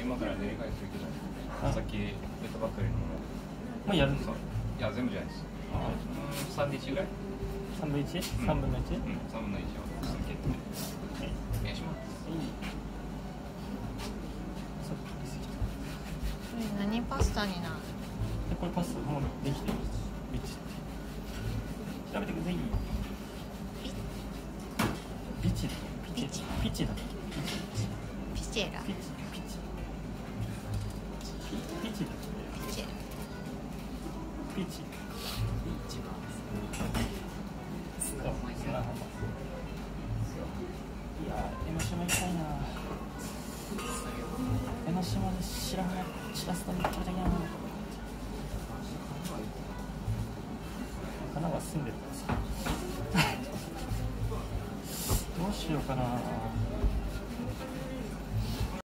今から練り替えするけどあ。さっき言ったばっかりのももうやるんですか？いや全部じゃないです。あ。うん3分の1ぐらい。3分 1?3 うん。分の 1? うん3分の1を続けてはいお願いします。何パスタになるでこれパスタもうできてる？ビッチ。調べてください。ビチ。だ。ピチ。ピチだ。ピチ。ェラピチ。ピチピチ砂浜いや江ノ島行きたいな江ノ島で白浜しらす丼食べたいな神奈川住んでるからさどうしようかな